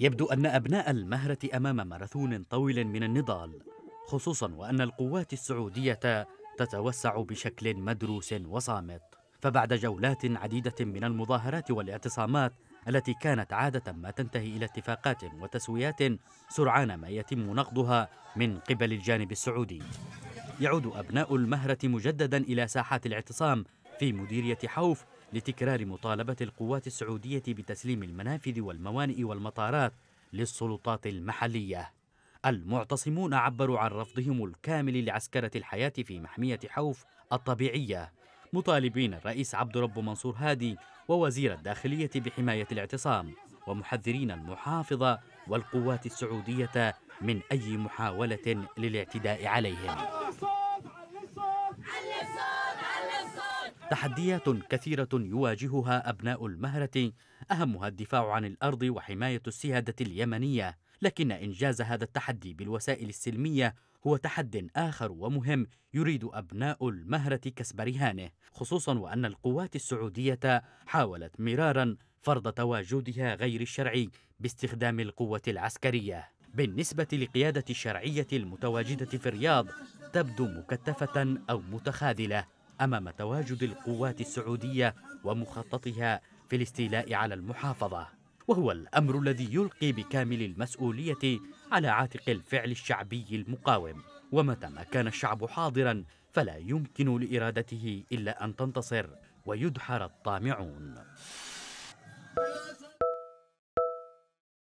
يبدو أن أبناء المهرة أمام ماراثون طويل من النضال خصوصا وأن القوات السعودية تتوسع بشكل مدروس وصامت. فبعد جولات عديدة من المظاهرات والاعتصامات التي كانت عادة ما تنتهي إلى اتفاقات وتسويات سرعان ما يتم نقضها من قبل الجانب السعودي. يعود أبناء المهرة مجددا إلى ساحات الاعتصام في مديرية حوف لتكرار مطالبة القوات السعودية بتسليم المنافذ والموانئ والمطارات للسلطات المحلية. المعتصمون عبروا عن رفضهم الكامل لعسكرة الحياة في محمية حوف الطبيعية. مطالبين الرئيس عبد رب منصور هادي ووزير الداخلية بحماية الاعتصام ومحذرين المحافظة والقوات السعودية من أي محاولة للاعتداء عليهم. تحديات كثيرة يواجهها أبناء المهرة. أهمها الدفاع عن الأرض وحماية السيادة اليمنية. لكن إنجاز هذا التحدي بالوسائل السلمية هو تحد آخر ومهم يريد أبناء المهرة كسب رهانه. خصوصا وأن القوات السعودية حاولت مرارا فرض تواجدها غير الشرعي باستخدام القوة العسكرية. بالنسبة لقيادة الشرعية المتواجدة في الرياض تبدو مكتفة أو متخاذلة. أمام تواجد القوات السعودية ومخططها في الاستيلاء على المحافظة وهو الأمر الذي يلقي بكامل المسؤولية على عاتق الفعل الشعبي المقاوم. ومتى ما كان الشعب حاضرا فلا يمكن لإرادته إلا أن تنتصر ويدحر الطامعون.